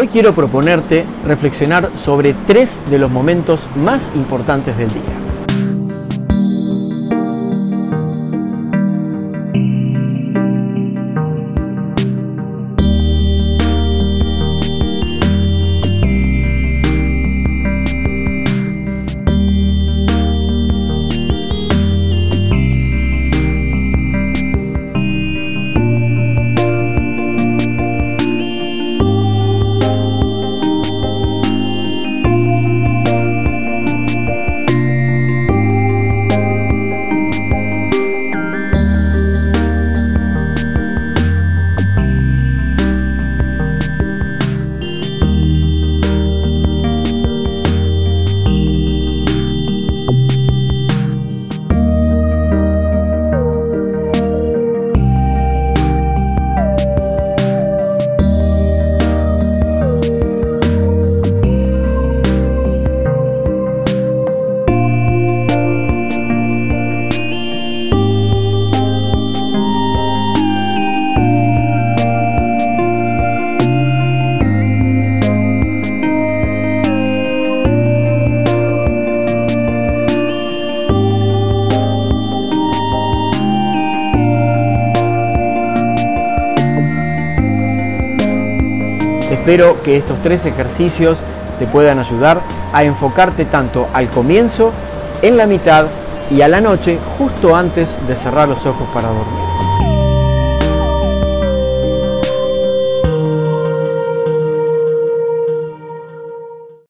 Hoy quiero proponerte reflexionar sobre tres de los momentos más importantes del día. Espero que estos tres ejercicios te puedan ayudar a enfocarte tanto al comienzo, en la mitad y a la noche, justo antes de cerrar los ojos para dormir.